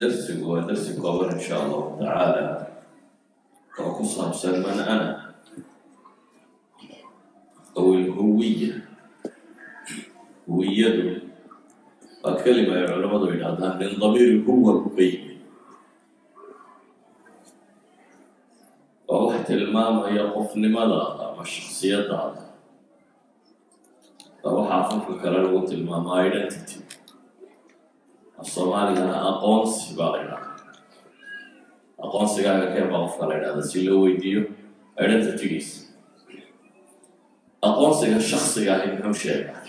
darsigu waa darsi kooban insha allahu tacaala oo ku saabsan man ana aw ilhuwiya huwiyadu waa kelima ay culamadu yidhaahdaan min damiiri huwa kubayi waa wax tilmaamaya qofnimadaada ama shaksiyadaada waa waxaa qofka kale lagu tilmaama identity soomaaligana aqoonsi baa la idhahdaa aqoonsigaaga keen baa qofka la idhahda si loo weydiiyo identitygiisa aqoonsiga shaksiga ahi muxuu sheegaa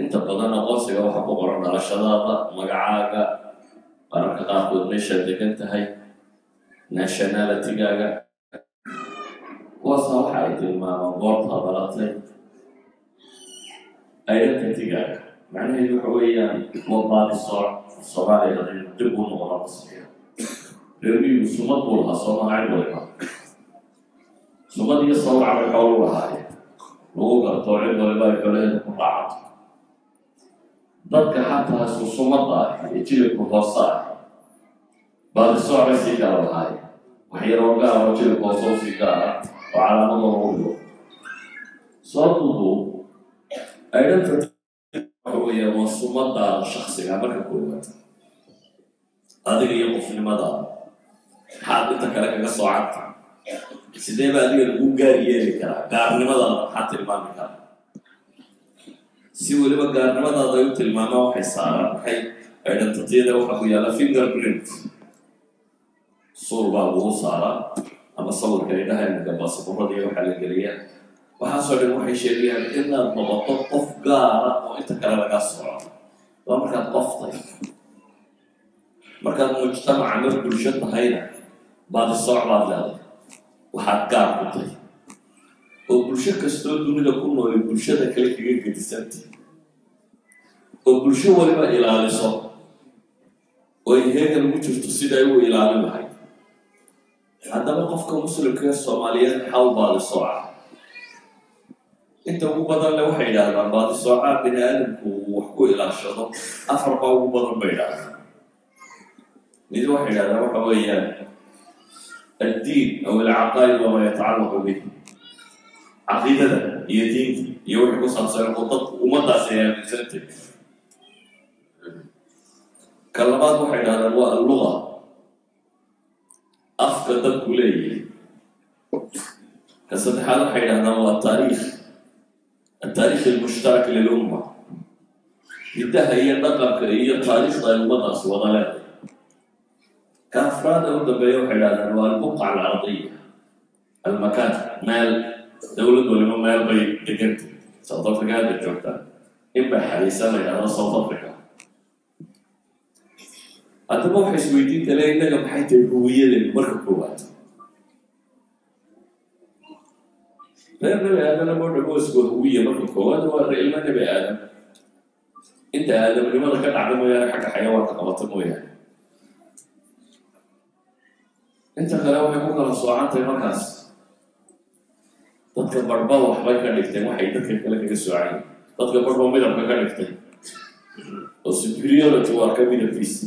inta badan aqoonsiga waxaa ku qoran dhalashadaada magacaaga qararka qaarkood meeshaad degan tahay nationalitigaaga kuwaasa waxa ay tilmaamaan goortaa dhalatay identitygaaga macnaheedu waxa weeyaan wadaadi sooc soomaaliya hadaynu dib u noqono qasriga reermiyu sumad buu lahaa soo magacin waliba sumad iyo sawraca bay xoolu lahaayeen lagu garto cid waliba ay xoolaheeda ku raacato dadka xataa susumada ah iyo jilibka hoose ah baadisoocbay sii gaara lahaay waxyaroo gaara oo jilibka hoose u sii gaara oo calaamadoo lagu dhigo soo dudu identity waxa weeyaa waa sumadaada shaksiga marka koowaad adiga iyo qofnimadaada maxaad inta kale kaga soocanta sidee ba adiga lagu gaar yeeli karaa gaarnimadaada maxaa tilmaami karaa si weliba gaarnimadaada ay u tilmaamaan waxay saaraan maxay identityada waxaa ku yaalla fingerprint. Suur baa lagu saaraa ama sawirka indhaha iminka baasabooradiiyo waxaa la geliyaa waxaasoo dhan waxay sheegayaan inaad noqoto qof gaara oo inta kale laga soco waa markaad qof tahay markaad mujtamaca mar bulsho tahayna baadisooc baad leedahay waxaad gaar ku tahay oo bulsho kastoo dunida ku nooli bulshada kale kaga gedisantay oo bulsho waliba ilaaliso oo ay heegan ugu jirto siday u ilaalin lahayd haddaba qofka muslimka ee soomaaliyeed u baadisooca inta ugu badanle waxay yidhaahdaan baadisooca bini aadamku wax ku ilaashado afar baa ugu badan bay yidhahdaan mid waxay yidhahdaan waxa weeyaan addiin aw alcaqaa'id wama yatacallaqu bih caqiidada iyo diinta iyo wixii ku saabsan oo dadku ummadaasi ay aaminsantay ka labaad waxay dhahdaan waa alluga afka dadku leeyihi ka saddexaad waxay dhahdaan waa taariikh ataariikh almushtarak lilumma hiddaha iyo dhaqanka iyo taariikhda ay ummadaasi wada leedahay ka afraada u dambeeya waxay dhahdaan waa albuqa alcardiya almakaan meel dowlad waliba meel bay degantay south africa hadda joogtaan in bay xariisan la yidhahdo south africa haddaba waxay isweydiinta le innaga maxay tahay huwiyadeenu marka koowaad reer nebi aadana moo dhamo isku huwiya marka koowaad waa ilmo nebi aadam inta aadamnimada ka dhacda mooyaane xagga xayawaanka qabata mooyaane inta kale waxay ku kala soocantahay markaas dadka barhba waxbay ka dhigteen waxay dadka kale kaga soocayen dadka barhba midabka ka dhigtay oo superiority waa ka midabkiisa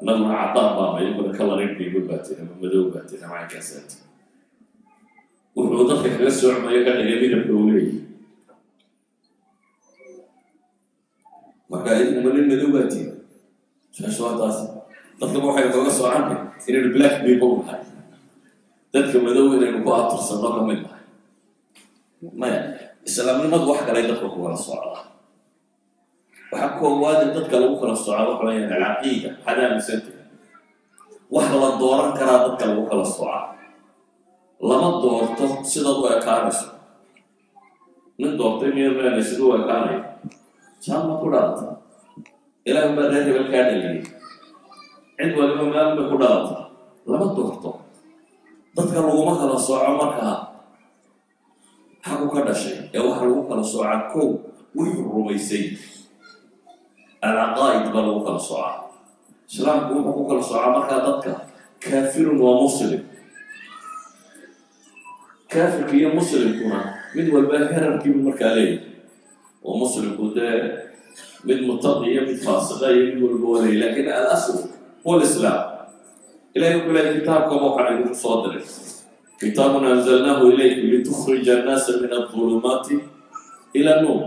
annaguna cadaan baama iyaguna kalarin dhiigo baatin ama madow baatin ama cankaasaati wuxuu dadka kaga soocmayo ka dhigay midabka uu leeyahy marka idinuma nin madow waa taas dadkaba waxay kaga soocantay inaynu black people nahay dadka madow inaynu ku atursano ka mid nahay maya islaamnimadu wax kale dadka ku kala socda waxaa koowaad dadka lagu kala socda waxa weyaan alcaqiida maxaad aaminsanta wax la dooran karaa dadka lagu kala soca lama doorto sidaad u ekaanayso nin doortay miyadmeena siduu u ekaanayo saama ku dhalata ilaah baa reer hebel kaa dhaliyay cid waliba meel bay ku dhalata lama doorto dadka laguma kala soco markaa xagu ka dhashay ee waxaa lagu kala soocaa kow wuxuu rumaysay alcaqaa'id baa lagu kala soocaa islaamku wuxuu ku kala soocaa markaa dadka kaafirun waa muslim kaafirka iyo muslimkuna mid walba herarkiibu markaa leeyahay. Oo muslimku dee mid mutaqi iyo mid faasiqa iyo mid walba walay laakiin alasl huwa alislaam. Ilahay wuxuu leeyahay kitaabka waxaan idinku soo diray. Kitaabun anzalnaahu ilaykum litukhrija annaasa min adulumaati ila nuur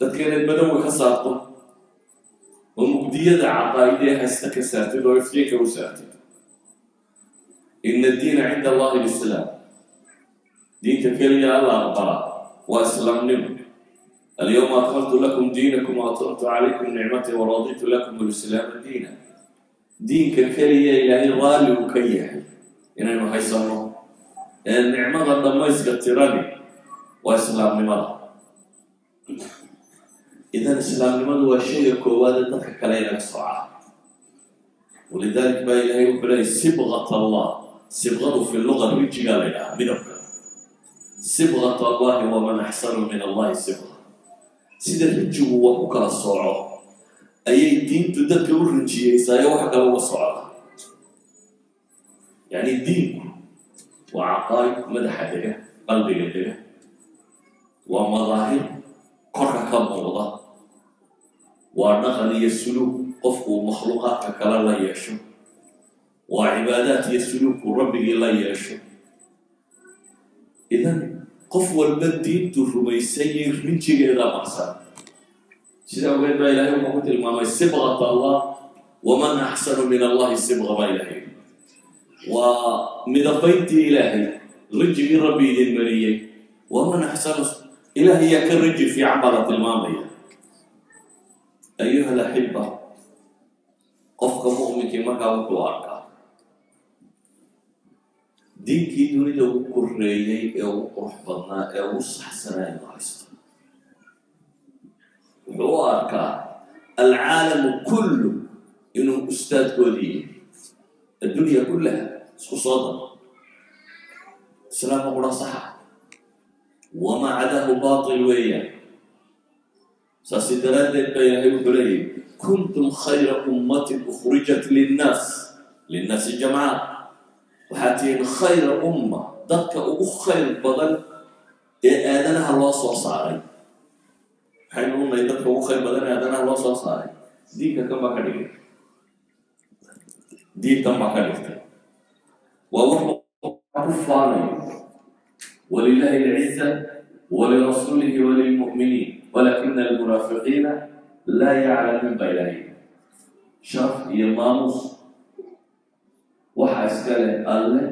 dadka inayd madowa ka saarto oo mugdiyada caqaa'idee haysta ka saartid oo iftiinka u saartid. Ina addiina cinda allahi lislaam diinta keliya alla aqbala waa islaamnimo alyawma akmaltu lakum diinakum waatmamtu calaykum nicmatii waraditu lakum alislaama diina diinka keliya ilaahay raalli uu ka yahay inaynu haysano ee nicmada dhammayska tirani waa islaamnimada idan islaamnimadu waa shayga koowaade dadka kale inaga soca walidalik baa ilaahay wuxuu leeyay sibqat allah sibqadu fi luga rijigaa la ydhahaa midabka sibqat allahi waman axsanu min allahi sibqa sida rijigu wax u kala sooco ayay diintu dadka u rijiyeysaa wax kale uga socda. Yani diinku waa caqaa'id madaxa dega qalbiga dega waa madaahir korka ka muuqda. Waa dhaqan iyo suluug qofku uu makhluuqaadka kale la yeesho. Waa cibaadaad iyo suluugku rabbigii la yeesho. Idan qof walba diintu rumaysanyay rinjigeeda marsan. Sidaa ogeed baa ilahay wuxuu ku tilmaamay sibqat allah waman axsanu min allahi sibqa baa ilahay waa midabayntii ilaahay rijigii rabbi idin mariyey waman axsanu ilaah yaa ka riji fiican baa la tilmaamaya ayuha alaxiba qofka mu'minkii markaa wuxuu arkaa diinkii dunida ugu koreeyey ee ugu qurux badnaa ee ugu saxsanaa inuu haysto wuxuu u arkaa alcaalamu kullu inuu ustaadkoodii addunya kullaha isku soo daro islaamka qura saxa. Wamaa baatil weeyaan saasi daraaddeed baa ilaahay wuxuu leeyahy kuntum khayra ummatin ukhrijat linnaas. Linnaasi jamcaat waxaad tihiin khayra umma. Dadka ugu khayr badan ee aadanaha loo soo saaray. Maxaynu u nahay dadka ugu khayr badan ee aadanaha loo soo saaray. Diinka kan baa ka dhigay diinkan baa ka dhigtay. Waa wax faanayo walilahi alciza walirasuulihi walilmu'miniin walakina almunaafiqiina laa yaclamuun baa ilaahay sharaf iyo maamus waxaa iska leh alle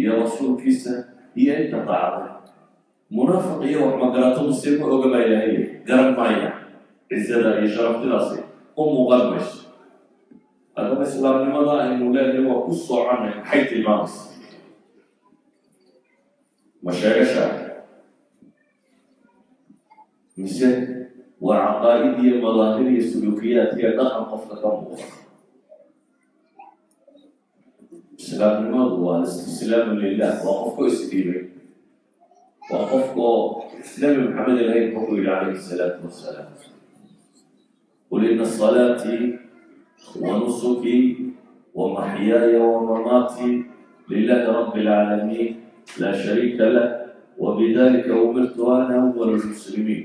iyo rasuulkiisa iyo inta daacday munaafiq iyo wax magaratadu see ma oga baa ilaahay garan maaya cizada iyo sharaftidaasi u muuqan mayso haddaba islaamnimada aynu leenahay waa ku soconay maxay tilmaamaysa ma sheegasha mise waa caqaa'id iyo madaahir iyo suluukiyaad iyo dhaqan qofka ka muuqda islaamnimadu waa istislaamu lilah waa qofkoo isdhiibay waa qofkoo nabi maxamed ilahay wuxuu yidhi calayhi salaatu wasalaam qul ina salaatii wa nusukii wa lilahi rabbi alcaalamiin laa shariika lah. Wa umirtu ana awal lmuslimiin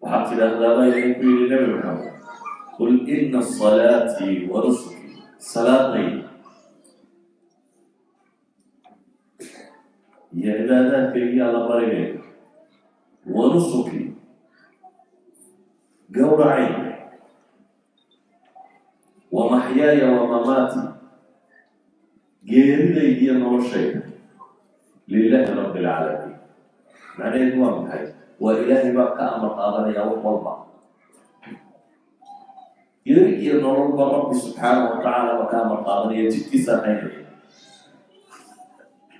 waxaad tidhaahdaaba ilahay ku yidhi nabi maxamed qul ina salaatii wa nusukii iyo cibaadaadkaygi alla barigay wanusuki gowracay wa maxyaaya wa mamaati geeridayda iyo noloshayda lilaahi rabi lcaalamiin macnaheedu waa maxay waa ilaahay baa ka amar qaadanayaa wax walba yar iyo nololba rabbi subxaana wa tacaala baa ka amar qaadanaya jidkiisaa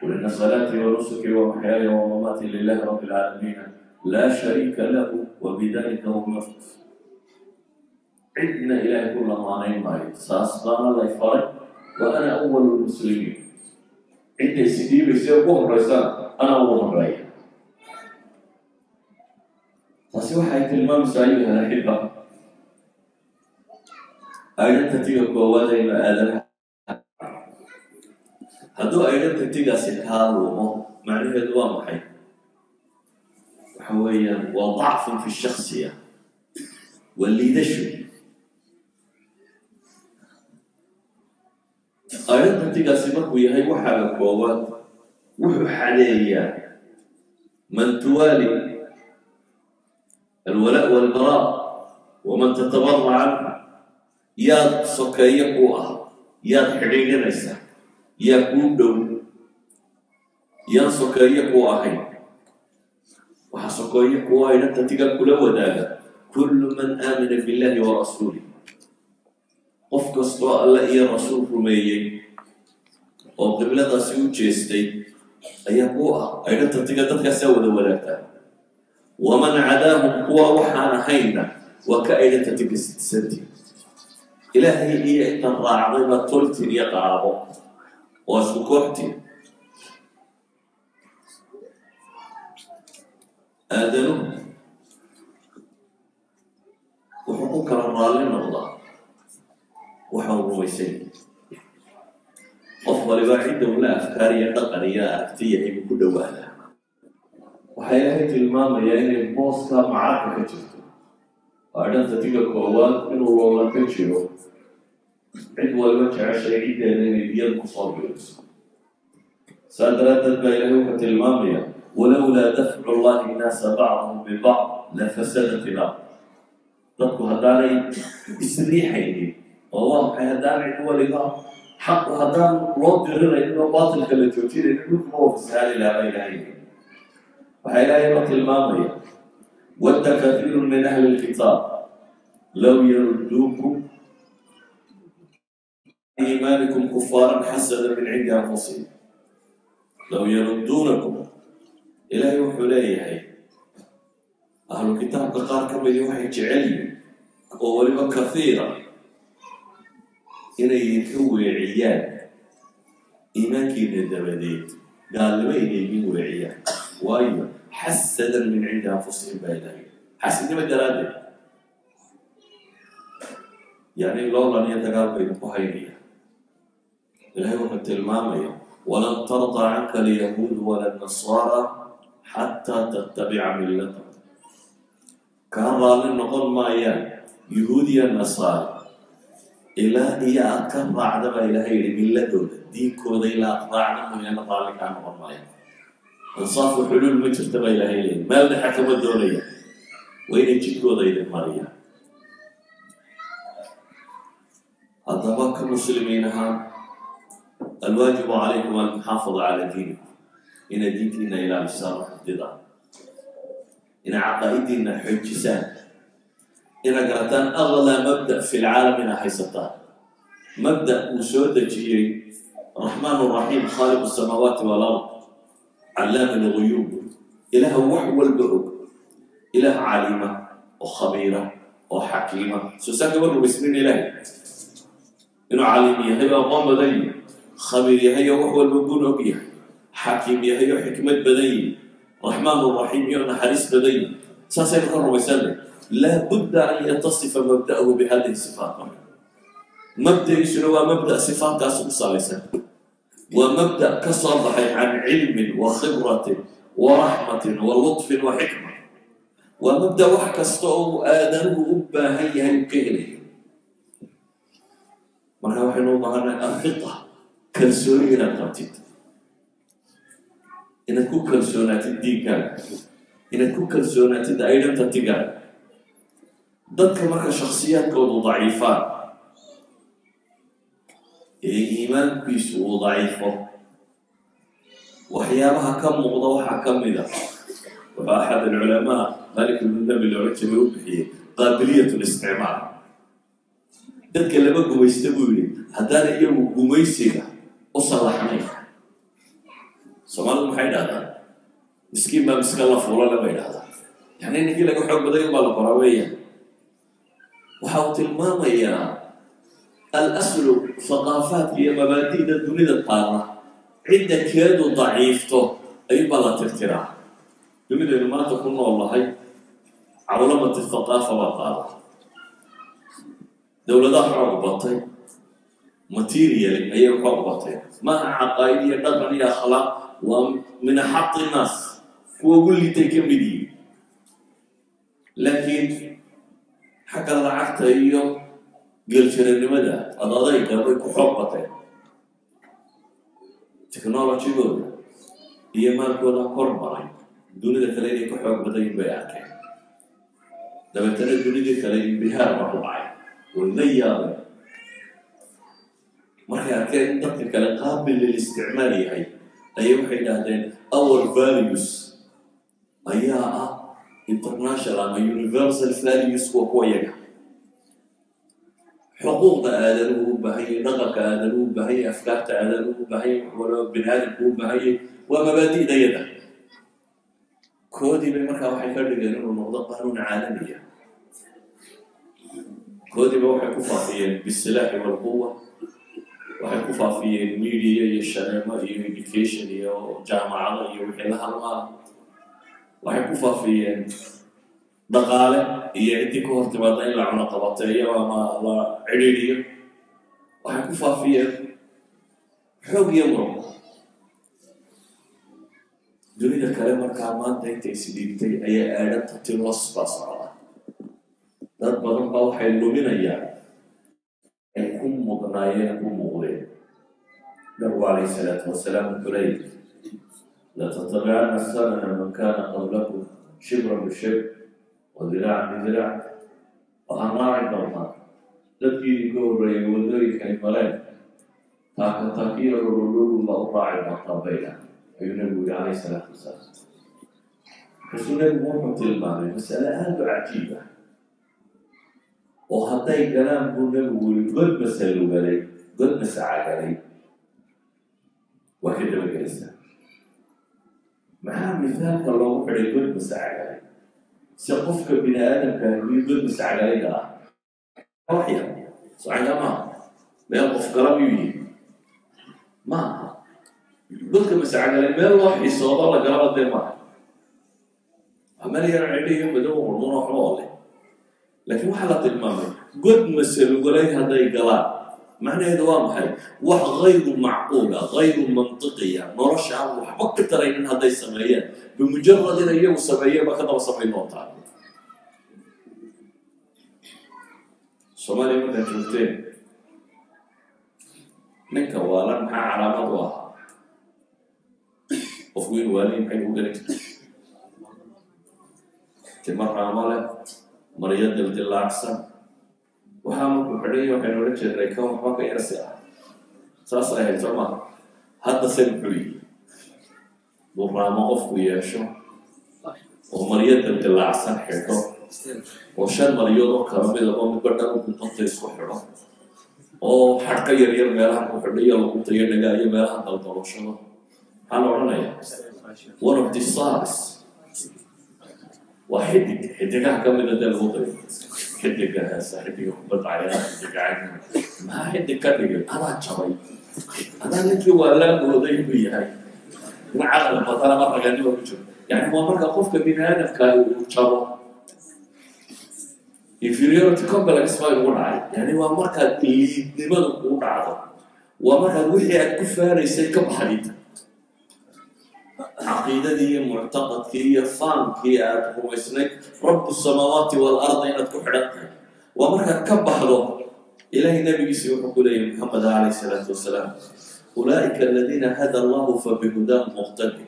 قل إن صلاتي ونسكي ومحياي ومماتي لله رب العالمين لا شريك له وبذلك أمرت عندنا إله كل مانين ماي سأصبان الله يفرق وأنا أول المسلمين عندي سيدي بيصير وهم رسالة أنا أول رأي taasi waxay tilmaamaysaa ayuha alaxiba identityga koowaad aynu aadanaha hadduu identitygaasi kaa lumo macnaheedu waa maxay? Waxa weeyaan waa dacfun fi shaksiya waa liidasho identitygaasi markuu yahay waxaaga koowaad wuxuu xadeeyaa man tuwaali alwalaa walbaraa waman tatabara yaad sokeeye ku ah yaad xidhiidhinaysa yaa kuu dhow yaan sokeeye ku ahayn waxaa sokeeye kuwa identityga kula wadaaga kullu man aamina billahi wa rasuulih qof kastoo alla iyo rasuul rumeeyey oo qibladaasi u jeestay ayaa ku ah identityga dadkaasaa wada wadaagtaa waman cadaahum kuwa waxaan ahayna waa ka identityga sidisanti ilaahay iyo intan raacdayba toltin iyo qaabo waa isku kooxtiin aadanuhu wuxuu ku kala raalli noqdaa. Waxau rumaysay qof waliba cidda ula afkaar iyo dhaqan iyo aragti yahay buu ku dhowaadaa waxaa ilaahay tilmaamayaa inay booska macarka ka jirto. Oo identityga koowaad inuu loola ka jiro jeceshay ciddeeda inay iyada ku soo biiriso saa daraaddeed baa ilaahay wuxuu tilmaamaya walowlaa dafcu llahi innaasa bacdahum bibacd lafasadat ilard dadku haddaanay isriixaynin oo waa maxay haddaan cid waliba xaqu haddaan loo diriraynin oo baatilka la joojinaynin dhulkuma waa fasahaali lahaa ilaahay waxaa ilaahay la tilmaamaya wadda kathiiru min ahli lkitaab low iimaanikum kufaaran xasada min cindi anfusihim low yarudduunakum ilaahay wuxuu leeyahay ahlu kitaabka qaar ka midii waxay jecel yihiin oo weliba kathiira inay idinka weeciyaan iimaankiina dabadeed gaalnimo inay idin weeciyaan waayo xasadan min cindi anfusihim baa ilahay xasidnimo daraaddeed yani loolan iyo dagaal ba idinku haynaya ilahay wuxuu tilmaamaya walan tarda canka alyahuudu wala nasaara xataa tattabica millata. Kaa raalli noqon maayaan yuhuudiya nasaara ilaa iyo aad ka raacda baa ilaahay yidhi milladooda diinkooda ilaa aad raacda mooyaane raalli kaa noqon maayaan. Insaafu xuluul ma jirta baa ilaahay leeyahy meel dhexe kama doonaya waa inay jidkooda idin mariyaan. Haddaba ka muslimiin ahaan alwaajibu calaykum almuxaafada cala diinikum inay diintiina ilaalisaan oo xifdidaan inay caqaa'idiina xoojisaan inay garataan aqlaa mabda fi lcaalam inaa haysataan mabda uu soo dejiyey raxmaan raxiim khaaliq asamaawaati walard callaami lguyuub ilaah wax walba og ilaah caliima oo khabiira oo xakiima soo saa gaba rumaysnin ilaahay inuu caliim yahay oo aqoon badan khabiir yahay oo wax walba gun og yahay. Xakiim yahay oo xikmad badan yihi raxmaan raxiim iyo naxariis badan yihi saasaynu ka rumaysanay laabudda an yatasifa mabda'ahu bihadihi sifaat. Mabda'iisuna waa mabda sifaatkaas ku salaysan. Waa mabda ka soo baxay can cilmin wa khibratin wa raxmatin wa lutfin wa xikma. Waa mabda wax kasta oo aadanuhu u baahan yahay uu ka helayo. Marka waxaynu u baahanay alfiqa kalsooni inaad qabtid. Inaad ku kalsoonaatid diinkaaga inaad ku kalsoonaatid identitygaaga dadka marka shaksiyaadkoodu daciifaan. Ee iimaankiisu uu daciifo. Waxyaabaha ka muuqda waxaa ka mida wuxuu axad alculamaa malik ibnunabi loola jiray u bixiyey qaabiliyat listicmaal dadka lama gumaysta buu yidhi haddaana iyagu gumaysiga u sallaxnayn soomaalidu maxay dhahdaan miskiin baa miska la fuulana bay dhahdaan yani ninkii laga xoog baday baa la qoraa weeyaan waxa uu tilmaamayaa alaslu haqaafaadka iyo mabaadi'da dunida taala cidda keedu daciifto ayuunbaa la tirtiraa dunidaynu maanta ku noolahay cawlamati thaqaafa baa qaada dowladaha xoog batay material ayay xoog batay maaha caqaa'id iyo dhaqan iyo akhlaaq waa min axaqi naas kuwa ugu litay ka mid yihiin laakiin xagga lacagta iyo geeljaranimada ad adayga bay ku xoog bateen technologygooda iyo maalkooda kor maray dunida kale inay ka xoog badayin bay arkeen. Dabeetana dunidii kale imbihaar baa ku dhacay way la yaabeen markay arkeen dadka kale qaabil lil isticmaal yahay. Ayay waxay idhaahdeen our values ayaa ah international ama universal values kuwa kuwa yaga. Xuquuqda aadanuhu u baahanyay dhaqanka aadanuhu u baahanyay afkaarta aadanuhu u baahanyay walo bini u baahanyay waa mabaadi'da yada koodii bay markaa waxay ka dhigeen inuu noqdo qaanuun caalamiya koodiiba waxay ku faafiyeen bisilaaxi walquwa waxay ku faafiyeen media iyo shareemo iyo education iyo jaamacado iyo wixii la halmaa waxay ku faafiyeen dhaqaale iyo ciddii ka hor timaada in la cuno qabateeyo ama la cidhiidhiyo. Waxay ku faafiyeen xoog iyo muruq dunida kale markaa maanta intay isdhiibtay ayaa aadhanta tilos baa socda. Dad badan baa waxay luminayaan ay ku mudnaayeen ku muuqdeen nabigu calayh isalaatu wasalaam wuxuu leeyahay latatabicanna sanana man kaana qablakum shibran bishib wa diraacan bidirac waxaa maaci doontaa dadkii idinka horreeyay wadooyinkay maleen taakatakiya rurululun baa u raaci doontaa ayuu nabigu yihi calayh isalaatu wasalaam markaasuu nabigu wuxuu tilmaamay masale aada u cajiib ah oo hadday galaan buu nabigu yiri god masalugalay god masacagalay waa ka dabagelaysaa maxaa mithaalka loogu xidhay god masacagalay si qofka bini aadamka haddii god masacagalayga ah waxya socanga maaha meel qof gala miyuu yihi maaha godka masacagalay meel loo xisoodo la galaba dee maaha waa meel yar cidhiyo madow qurmuno waxba oo leh laakiin waxaa la tilmaamay god masalugalay hadday galaan. Macnaheedu waa maxay? Wax gayru macquula gayru mantiqiya. Nolosha aan waxba ka taraynin hadday sameeyeen. Bimujarad inay iyagu sameeyeen ba ka daba samayn doontaa. Soomaaliya markaad joogteen ninka waalan maxaa calaamad u ahaa? Qofku in waaliyi maxay ugu geli jirta tima raamo leh maryo dildilaacsan waxaa markuu xidhanya waxaynu odhan jirnay kan waxba ka yarsi ah. Saas ay maha hadda se muxuu yihi duraamo qofku yeesho. Oo maryo dildilaacsan xidho. Oo shan maryood oo kala mida oo midba dhan ukuntonta isku xidho. Oo xadhka yar yar meelaha ku xidho iyo lagunta iyo dhagaa iyo meelaha daldaloshado maxaa la odhanaya one of the stars waa xidig xidigaha ka mida dee lagu dayo xidigahaasa xidiga kubadda cayaara xidiga cagna maxaa xidig ka dhigay adaa jabay adaa ninkii waa laamooday inuu yahay in caqli badana ma raganima ku jiro yani waa marka inferiority complex baa ugu dhacay yani waa markaad liidnimadu kuu dhacdo waa markaad wixii aad ku faanaysay ka baxdid caqiidadii muctaqadkii iyo faankii aad rumaysnayd rabu samaawaati waalarda inaad ku xidhan tahay waa markaad ka baxdo ilahay nabigiisii wuxuu ku leeyahy maxamed calayh salaatu wasalaam ulaa'ika aladiina hada allahu fabihudaahum muqtadi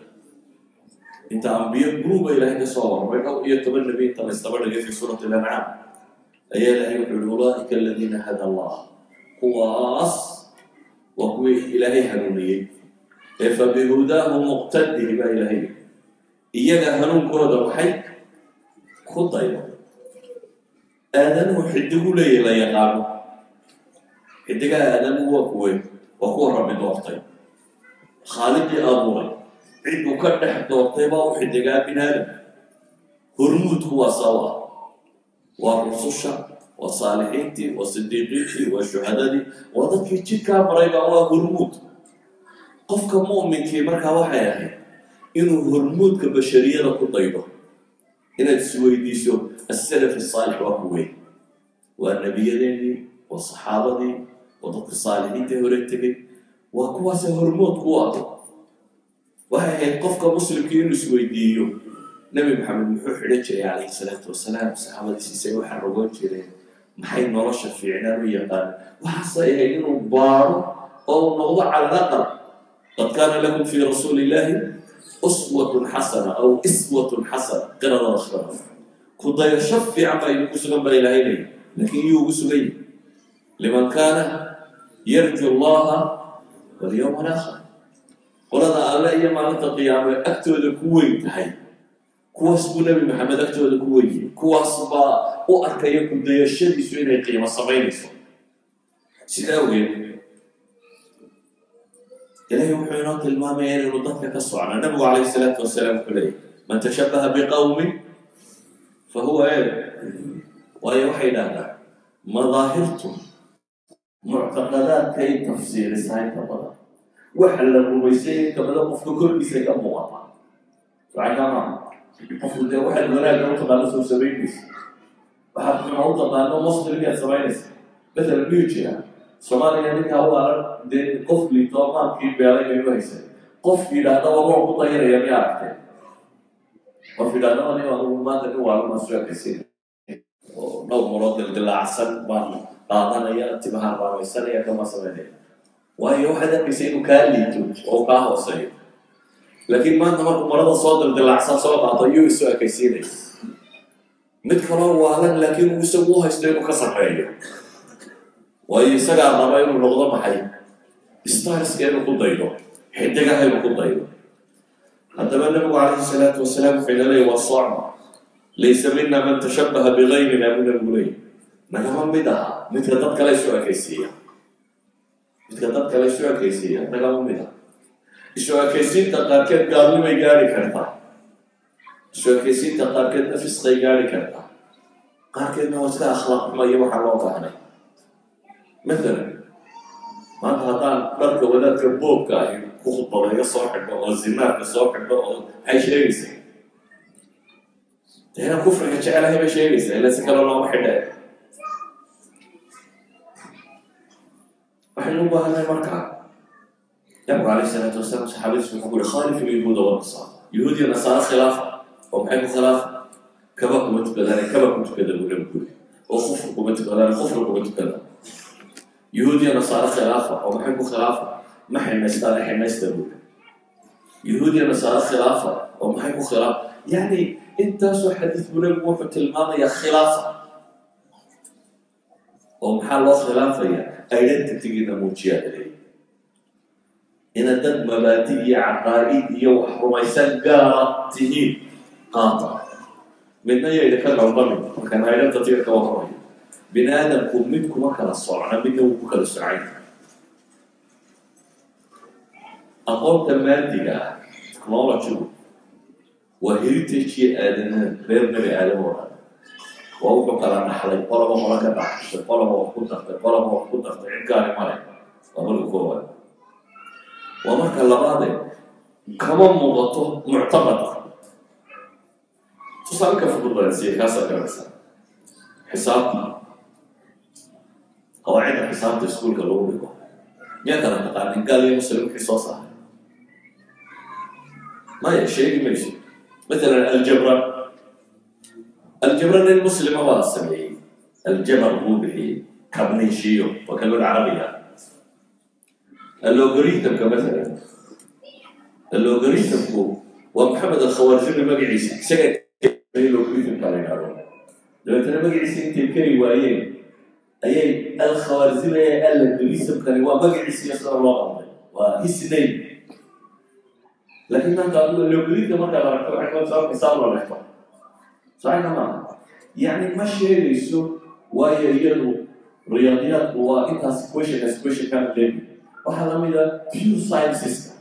inta ambiyo guruba ilahay ka soo warmay dhow iyo toban nabi inta laystaba dhigay fi suurati lancaam ayaa ilahay wuxuu yihi ulaa'ika aladiina hada allah kuwaas waa kuwii ilaahay hanuuniyey ee fabihudaahu muqtadihi baa ilahay iyaga hanuunkooda waxay ku dayo aadanuhu xidigu leeyahy la yaqaano. Xidigaha aadanuhu waa kuwey waa kuwa rabbi doortay. Khaalidii abuuray cidduu ka dhex doortay baa u xidigaa binaadamka hormuudku waa sawa. Waa rususha waa saalixiintii waa sidiiqiintii waa shuhadadii waa dadkii jidkaa maraybaa waa hormuud qofka mu'minkii markaa waxay ahayd inuu hormuudka bashariyada ku daydo inaad isweydiiso asalaf asaalix waa kuwey waa nebiyadeenii waa saxaabadii waa dadka saalixiintii hore tegay waa kuwaase hormood ku ah waxay ahayd qofka muslimkii inuu isweydiiyo nebi maxamed muxuu xidhan jiray calayhi salaatu wasalaam saxaabadiisiisay waxaa rogoon jireen maxay nolosha fiicnaan u yaqaan? Waxaasay ahayd inuu baaro oo noqdo calalaqal qad kaana lakum fii rasuuli illaahi uswatun xasana aw iswatun xasana qiradada shara ku dayasho fiican baa idinku sugan baa ilaahay leeyahy laakiin iyuu ugu sugan yahay liman kaana yarju allaha walyowma alaakhir qolada alle iyo maalinta qiyaame agtooda ku weyn tahay kuwaas buu nebi maxamed agtooda ku weynyahay kuwaas baa u arkaya ku dayashadiisu inay qiimo samaynayso sidaa awgeed ilaahay wuxuu inoo tilmaamaya inaynu dadka ka socno nabigu calayhi salaatu wasalaam wuxuu leeyahy man tashabbaha biqawmin fa huwa e waayo waxay idhaahdaan madaahirtu muctaqadaadkay tafsiirisaa inta badan waxa la rumaysay inta badan qofka korkiisa ka muuqataa maaha qofku dee waxaad wanaaga u taqaano soo samaynaysa waxaad xuma u taqaano muslimkaad samaynaysa matalan miyuu jira soomaaliya ninkaa u aran dee qof liito maamkii beelay aynu haysan qof yidhaahda waroor ku dayaraya miya aragtay qof yidhaahda ani anugu maanta nin waalama soo ekaysin oo dhowr maroo dildilaacsan baan qaadanaya timahaan baamaysanaya kama samaynaya waayo waxaad arkaysa inuu kaa liito oo kaa hooseeyo. Laakiin maanta markuu marada soo dildilaacsan soo qaato iyuu isu ekaysiinaya mid kaloo waalan laakiin uu isagu u haysto inuu ka sarreeyo waayo isagaa raba inuu noqdo maxay? Starska inuu ku daydo xidigaha inuu ku daydo haddaba nabigu calayhi salaatu wasalaam wuxuu ina leeyahy waa socma laysa mina man tashabbaha bigayrina nabigu leeyahy nagama mid aha midka dad kale isu ekaysiiya midka dad kale isu ekaysiiya nagama mid aha. Isu ekaysiinta qaarkeed gaalnimay gaari kartaa isu ekaysiinta qaarkeedna fisqay gaari kartaa qaarkeedna waa iska akhlaaq iyo waxaa loo baahnay مثلا maanta haddaan dharka wadaadka boobka ahi ku khudbadeeyo soo xidho oo zinaarka soo xidho oo maxay sheegaysaa dee inaan kufriga jecelahay bay sheegaysaa ila si kale looma xidhe waxaynu u baahanay markaa nabigu calayhi salaatu wasalaam saxaabadiisu wuxuu ku yihi khaalif ilyahuuda wanasaara yahuud iyo nasaaro khilaafa oo maxay ku khilaafa kaba kuma tukadaan kaba ku tukada buu nabigu yiri oo kufri kuma tukadaan kufri kuma tukadaan yahuudiya nasaaro khilaafa oo maxay ku khilaafa ma xinaystaan xinaysta buuri yahuudiya nasaaro khilaafa oo maxay ku khilaafa yani intaasoo xadiis buu nabigu wuxuu tilmaamayaa khilaafa oo maxaa loo khilaafaya identitygiina muujiyaa leeyahy inaad dad mabaadi iyo caqaa'id iyo wax rumaysan gaara tihiin qaata midna yayda ka qaldamin markaan identityga ka bini aadamku mid kuma kala socna midna wuu ku kala socay aqoonta maadiga ah technologygu waa heritagekii aadanaha reer nabi aadam oo dhan waa wuxuu kala dhaxlay qolaba qola ka dhaxshay qolaba wax ku dartay qolaba wax ku dartay cidkaani male waa marka koowaad waa marka labaade kama muuqato muctaqadka tusaalka fududaysiya kaasaa garaysa xisaabta qawaacida xisaabta iskuolka lagu dhigo miyaa kala taqaanin gaal iyo muslim wixii soo saaray maya sheegi mayso matalan aljabra aljabra nin muslima baa sameeyey aljabar buu bixiyey kabninshiyo waa kalmad carabiga allogarithmka matalan allogarithmku waa maxamed alkhawarzimi magaciisa isagaa logarithmka la yidhahdo dabeetana magaciisa intay kari waayeen ayay alkhawaarzimaya alladuniisabkani waa magaciisiiyo sida loo qabtay waa isnayn laakiin maanta adigo logoliinka aragto waxay kula soo loo dhigto saxina maaha yacni ma sheegayso waayo iyadu riyaadiyaadku waa intaas question question kaa leegi waxaa la mid a pure scienceska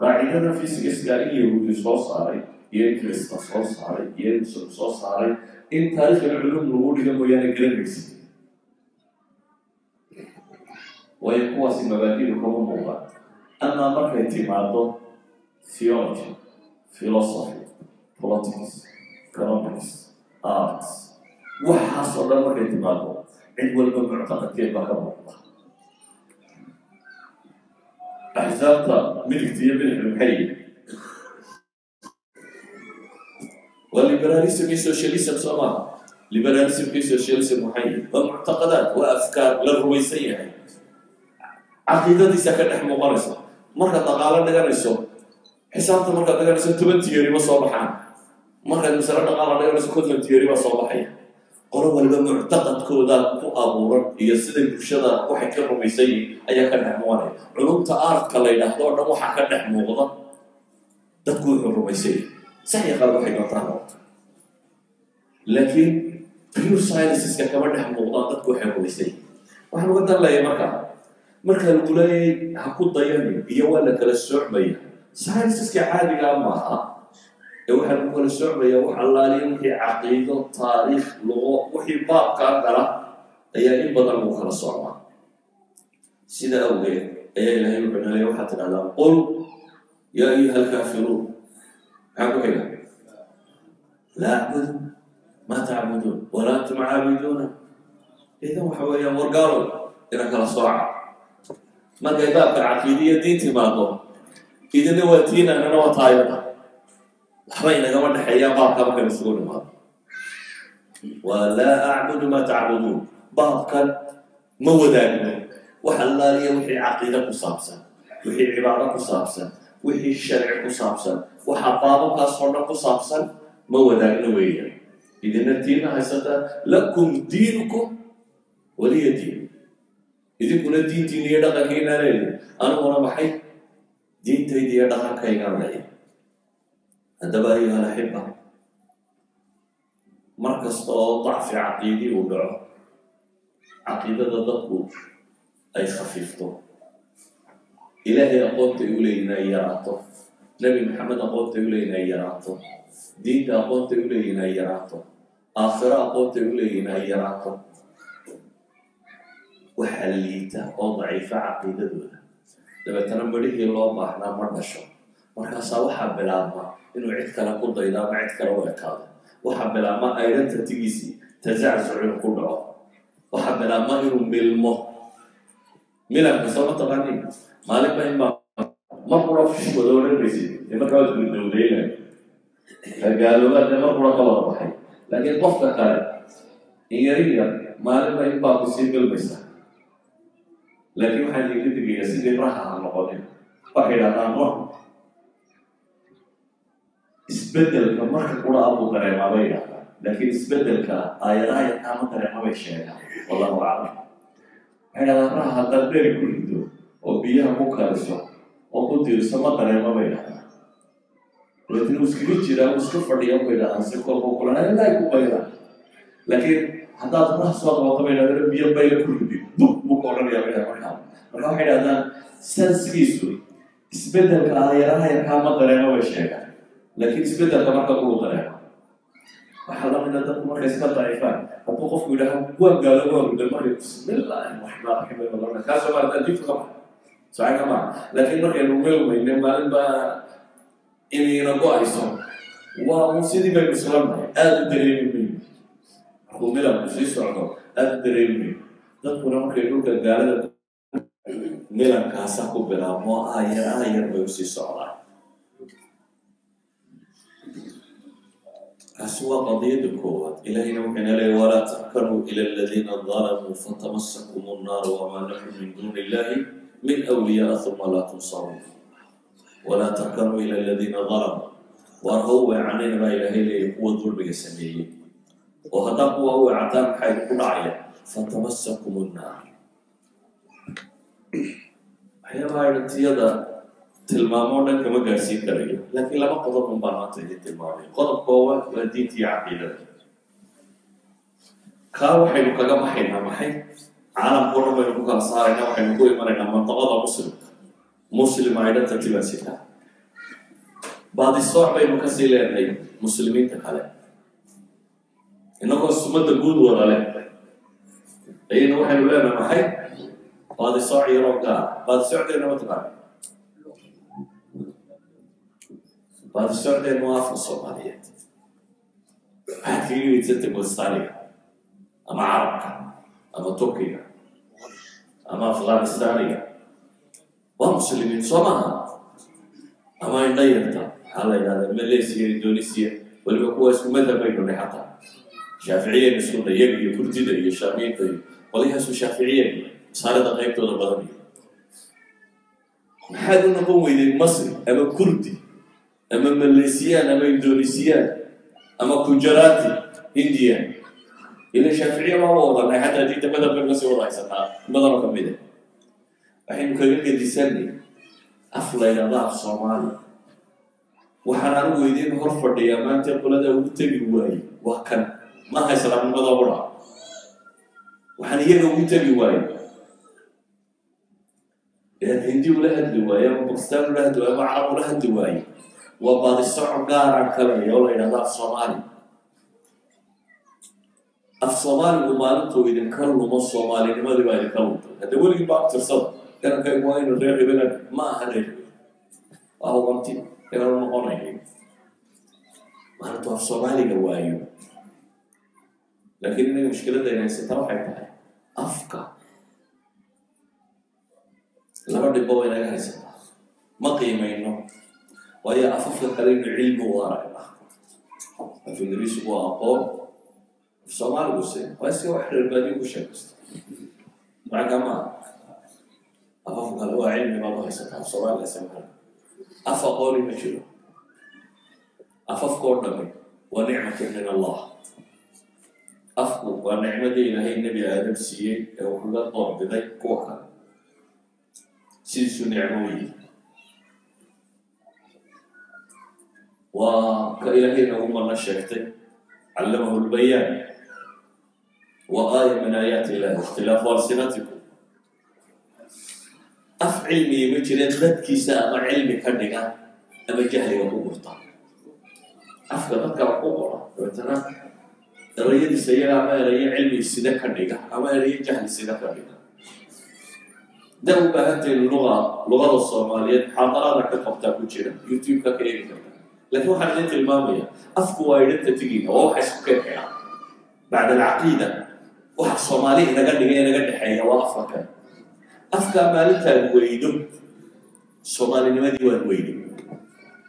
qaacidada physicska in yahuudi soo saaray iyo krista soo saaray iyo insul soo saaray in taarikhina culum lagu dhiga mooyaane garamaysa waayo kuwaasi mabaadidu kama muuqaan amaa markay timaado theology philosophy politics economics arts. Waxaasoo dhan markay timaado cid walba muctaqadkeed baa ka muuqda axsaabta midigta iyo bidixda waa liberalism socialism soo maaha liberalism iyo socialism maxay waa muctaqadaad waa afkaar la rumaysan yahay caqiidadiisa ka dhex muuqanaysa markaad dhaqaalo dhiganayso xisaabta markaad dhiganayso toban tiyeri ma soo baxaan. Markaad masale dhaqaalo dhiganayso konton tiyeri baa soo baxaya qolo waliba muctaqadkooda ku abuuran iyo siday bulshada waxay ka rumaysan yihiin ayaa ka dhex muuqanaya culumta aartka la yidhaahdo o dhan waxaa ka dhex muuqda. Dadku wuxuu rumaysan yahay sax yaqaan waxay doontaan laakiin pure scienceska kama dhex muuqdaan dadku waxay yihiin waxaan uga danlaya marka marka lagu leeyay ha ku dayanin iyo waa la kala soocmaya scienceska caadigaa maaha ee waxaa lagu kala soocmaya wax allaaliya wixii caqiido taariikh luqo wixii baabkaa gala ayaa in badan lagu kala socmaa sida awgeed ayaa ilaahay wuxuu nalaya waxaad tidhahdaa qul yaa ayuha alkaafiruun maxaa ku xiga laa acbudu maa tacbuduun walaa antum caabiduuna idan waxa weeyaan wargaalo ina kala sooca markay baabka caqiidiya diin timaado idina waa tiina anana waa taayada waxba inagama dhexeeyaa baabka markan isugu nimaado waa laa acbudu maa tacbuduun baabkan ma wadaagno wax allaaliya wixii caqiida ku saabsan wixii ku saabsan wixii sharci ku saabsan. Waxa baababkaasoo dhan ku saabsan ma wadaagno weeyaan idina tiina haysata lakum diinukum waliya diin. Idinkuna diintiina iyo dhaqankiinaa leeyahay. Aniguna maxay? Diintayda iyo dhaqankaygaan leeyahay. Haddaba ayuha alaxiba mar kasta oo dacfi caqiidi uu dhaco caqiidada dadku ay khafiifto ilaahay aqoontay u leeyihiin ay yaraato nebi maxamed aqoontay u leeyihiin ay yaraato diinta aqoontay u leeyihiin ay yaraato aakhiro aqoontay u leeyihiin yaraato waxaa liita oo daciifa caqiidadooda dabeetana midhihii loo baahnaa ma dhasho markaasaa waxaa bilaabma inuu cid kale ku daydo ama cid kale u ekaado waxaa bilaabma identitygiisii tazaczuc inuu ku dhaco waxaa bilaabma inuu milmo milanka soo ma taqaanin maalinba inbaa mar qura fish wada odhanaysid dee markaa waad gurdowdayna gaaloobaad dee mar qura ka wada baxay laakiin qofka kale in yari yar maalinba inbaa ku sii milmaysa laakiin waxaan iga digayaa sidii raha ha noqonin waxay dhahdaan ruh isbeddelka marka qura abuu dareemaa bay dhahdaan laakiin isbeddelka aayadaha yarkaama dareema bay sheegaan wallahu aclam waxay dhahdaan raha haddaad beri ku rido oo biyaha ku kariso oo ku diiriso ma dareema bay dhahdaan dabeetna iskaga jiraa uu iska fadhiya bay dhahdaan si kolba kulan ilaahay ku bayda laakiin haddaad raha soo qabato bay dhahdaan biyo bayla ku ridi dub buu ka odhanayaa bay dhahdaan markaa marka waxay dhahdaan sansigiisu isbeddelka aayadaha yarkaa ma dareema bay sheegaan laakiin isbeddelka marka kuu dareema waxaa lamida dadku markay iska daciifaan hadduu qofku saca kama laakiin markaynu meelmayne maalin baa inayna go'ayso waa sidii baynu islannahay aada u dareemi markuu milanku sii socdo aada u dareemi dadkuna markay dhulka gaalada milankaasa ku bilaabmo aayar aayar bay u sii socdaan kaasi waa qadiyada koowaad ilahayna wuxuuna leeya walaa tarkanuu ila aladiina dalamuu fatamasakum الnaaru wamaa lakum min duuni illahi min awliyaa uma laa tunsaruun walaa tarkanuu ila aladiina dalamuu waar ha u weecanayna baa ilaahay leeya kuwa dulmiga sameeyey oo haddaa kuwa weecataan maxaa idinku dhacaya fatamasakum الnaar waxyaabaha dhintiyada tilmaamoo dhan kama gaarsiin karayo laakiin laba qodob un baan maanta idin tilmaamay qodob koowaad waa diinta iyo caqiidada kaa waxaynu kaga baxaynaa maxay caalamkao dhan baynu ku kala saaraynaa waxaynu ku imanaynaa mantaqada muslimka muslim identity baan sitaa baadisooc baynu ka sii leenahay muslimiinta kale innagoo sumadda guud wada leh ayayna waxaynu leenahay maxay baadisooc yaroo gaar baadisoocdeena ma taqaana baadisocdeen waa afka soomaaliyeed waxaad kaga geedsantay bakistaaniga ama carabka ama turkiga ama afghanistaaniga waa muslimiin soo maaha ama indhayarta maxaa la yidhahdaa malaysia indonesia weliba kuwa isku madhab baynu nay xataa. Shaaficiyeen isku nay yaga iyo kurdida iyo shaamiyinta iyo qolyahaasu shaaficiyeen masaarida qaybtooda badan iyo maxaad u noqon weydeen masri ama kurdi ama maleysiyaan ama indonesiyaan ama kujarati hindiya ila shaaficiya baaba wadanay xataa diinta madhabka ka sii wada haysataa badanoo ka mid ah waxaynu kaga gedisanay af laydhahda af soomaali waxaan anigu idiin hor fadhiyaa maanta qolada ugu tegi waayey waa kan ma hayslaamnimada udha waxaan iyaga ugu tegi waayey inaan hindi ula hadli waaye ama bakistaan ula hadli waaye ama carab ula hadli waaye waa baadisoco gaaraan kalaya oo la yidhahda af soomaali af soomaaligu maalintuu idinka lumo soomaalinimadii baa idinka luntay hadda weligii baa abtirsada garankaygu waa inu reer hibelan ma aha reer hibel waa hubanti inaan noqonaya maalintuu af soomaaliga waayo laakiin inaga mushkiladda ay haysataa waxay tahay afka laba dhibbo way naga haysataa ma qiimayno waayo afafka kale inu cilmi u aragna af waa aqoon af soomaaligu se waa iska wax reerbaadiyo ku sheekaysta macaga ma afafka kale waa cilmi baad u haysataa se maa af aqooni ma jiro afafka oo dhami waa nicmatu min allah afku waa nicmadii ilaahay nebi aadam siiyey ee uu kaga kuwa kale sidiisuu nicmo yihi waa ka ilaahay nagu mana sheegtay callamahu lbayaan aaya min aayaati illahi ikhtilaafu alsinatikum af cilmiga ma jireen dadkiisa ama cilmi ka dhiga ama jahliga ku gurta afka dadka wax ku qora dabeetana erayadiisa iyaga ama erayo cilmi sida ka dhiga ama erayo jahli sida ka dhiga da u baahantahin luga lugada soomaaliyeed xaadaraada ka qabtaa ku jira youtube-ka ka eegi karta alcaqiida waxa soomaali inaga dhiga inaga dhexeeya waa afka afkaa maalintaad weydo soomaalinimadii waad weyday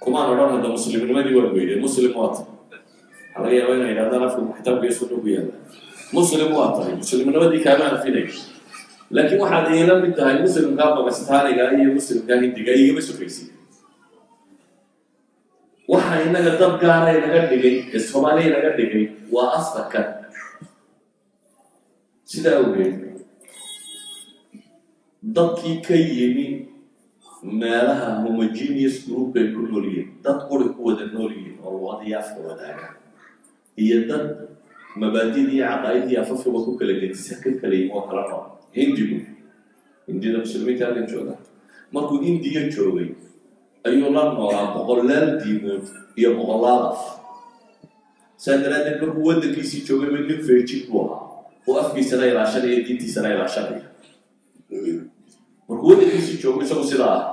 kumaan odhan hadda muslimnimadii waad weyday muslim waa tahay. Waxaa laga yaaba inay yidhahdaan afka kitaabka iyo sunna ku yaalla. Muslim waa tahay. Muslimnimadii kaama anfinay. Laakiin waxaad iila mid tahay muslimkaa bakistaaniga iyo muslimkaa hindiga igama sokaysi waxa inaga dad gaara inaga dhigay ee soomaaliya inaga dhigay waa kan sidaa awgeed dadkii ka yimi meelaha homogeneous group ay ku nool yihiin dad quri ku wada nool yihiin oo luqadii afka wadaaga iyo dad mabaadidii caqaa'idii afafkaba ku kala gedisa ka kala yimi oo kala nool hindigu hindida muslimiinta halkan jooga markuu indiya joogay ayuu la noolaa boqolaal diimood iyo boqolaal af saa daraadeed markuu waddankiisii joogay ba nin feejig buu ahaa oo afkiisana ilaashanaya diintiisana ilaashanaya markuu waddankiisii joogo isagu sidaa ah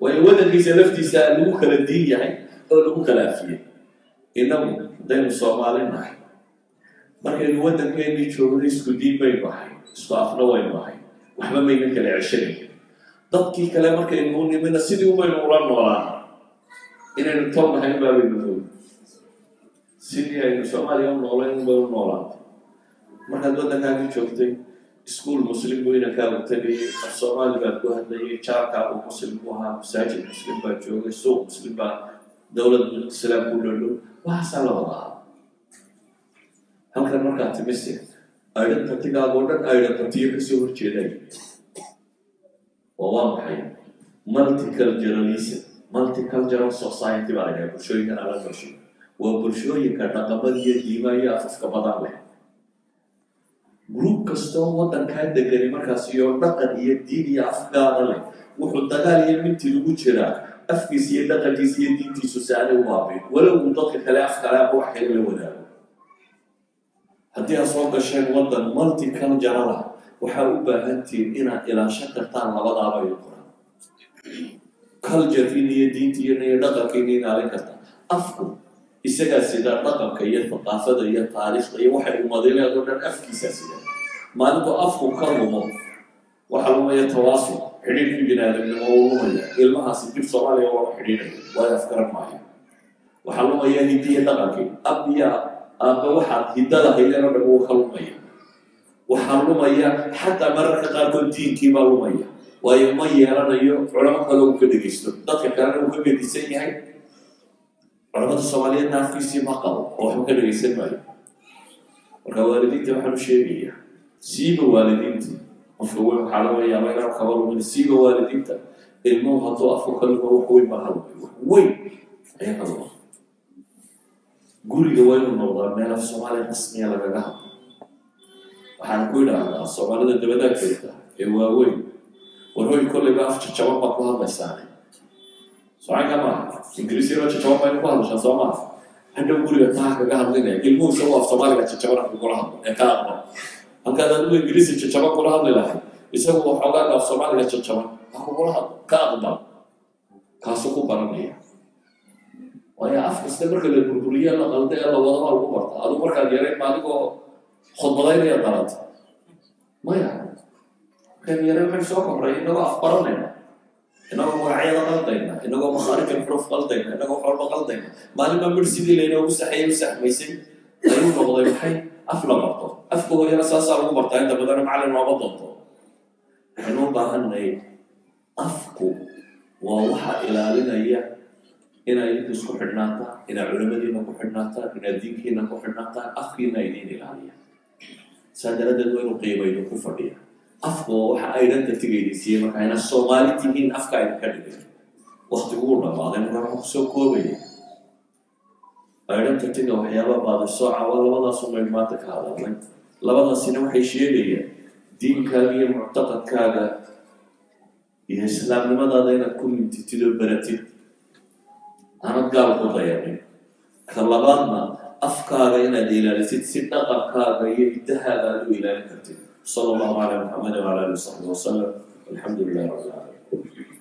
waayo waddankiisa laftiisa lagu kala diin yahay oo lagu kala afiyey inagu haddaynu soomaali nahay markaynu waddankeennii joognay isku diin baynu ahay isku afna waynu ahay waxba mayna kala ceshanay dadkii kale markaynu u nimina sidii umaynu ula noolaan inaynu tol nahay baabaynu nool sidii aynu soomaaliya u noolayn unbay u noolaan markaad waddankaagi joogtay iskuol muslim buu inankaagu tegayay af soomaali baad ku hadlayay jaarkaagu muslim bu ahaa masaajid muslim baa joogay suuq muslim baa dowlad islaam ku dhodhow waxaasaa la wada ahaa halkan markaad timise identitygaagoo dhan identityo ka soo horjeeday. Oo waa maxay? Multiculturalism multicultural society baa laydhaha bulshooyinkan ala gasho waa bulshooyinka dhaqamada iyo diimaha iyo afafka badan leh group kastoo waddankaa degani markaas iyo dhaqan iyo diin iyo afgaada leh wuxuu dagaal iyo minti lagu jiraa. Afkiisa iyo dhaqankiisa iyo diintiisu si aanay u baabin walow uu dadka kale af kale wax kale la wadaago. Haddii aad soo gasheen waddan multicultural ah waxaa u baahantihiin inaad ilaashan kartaan labadaaba iyo qoran culturekiina iyo diintiina iyo dhaqankiina ilaalin kartaan afku isagaa sida dhaqanka iyo thaqaafada iyo taariikhda iyo waxay umadileed oo dhan afkiisaa sida. Maalintuu afku ka lumo waxaa lumaya tawaasul xidhiirkii binaadamnimo uu lumaya ilmahaasi dib soomaaliya looga xidhiidhayo waayo afgaran maayo. Waxaa lumaya hidiya dhaqankii ab iyo aabba waxaad hiddada haydeen oo dhan wuu ka lumaya. Waxaa lumaya xataa mararka qaarkood diinkii baa lumaya. Waayo ma yeelanayo culamo kale uu ka dhegeysto dadka kalena uu ka gedisan yahay culamada soomaaliyeedna afkiisii ma qabo? Oo waxba ka dhegeysan maayo. Marka waalidiinta waxaan u sheegayaa siiba waalidiinta. Qofka weyn waxaa laga yaaba inaan kaba lumin siiba waalidiinta. Ilmuhu hadduu afku ka lumo wax weyn baa halmay wax weyn ayaa ka luma guriga waa inuu noqdaa meel af soomaaliya rasmiya lagaga hadlo. Waxaan ku idhaahdaa soomaalida dabadaa joogta ee waaweyn warhooy kolleyba af jajaban baa ku hadlaysaane socanka maaha ingiriis yaroo jajaban baynu kaga hadlinaya ilmuhu isagoo af kula hadli lahay af soomaaliga jajaban ha marka la burburiya la qalda ee la wadama lagu barta adigu markaad yarayn ma adigoo khudbadaynaya dalanta maya. Markaan yarayn waxaynu soo korray inagoo af inagoo magacyada qaldayna inagoo makhaarij alxuruf qaldayna inagoo walba qaldayna maalin baa mir sidii laynoogu saxeeyey saxmaysay ayuu noqday maxay? Af la barto. Afka hooyana saasaa lagu bartaa inta badan macalin nooga doonto. Waxaynu u baahanay afku waa waxa ilaalinaya inay isku xidhnaataan inay culimadiina ku xidhnaataan inay diinkiina ku xidhnaataan afkiina idiin ilaaliya saa daradeed waa inuu qiimayno ku fadhiya afku waxa aydan dartigaydiisiiyey marka ina soomaali tihiin afka ayna ka dhigay. Waktigu uu dhammaaday marka waxaa ku soo koobaya. Aydan tartiga waxyaaba baadisooca waa labadaasu maynu maanta ka hadalnay. Labadaasina waxay sheegayaan diinkaaga iyo muctaqadkaaga iyo islaamnimadaada inaad ku mintitid oo baratid. Aanad gaal ku dayanin ka labaadna afkaaga inaad ilaalisid si dhaqankaaga iyo iddahaaga aad u ilaalin kartid sala allahu calaa muxamedin wala ali wasaxbi wasalam alxamdu lilahi rabbi alcaalamiin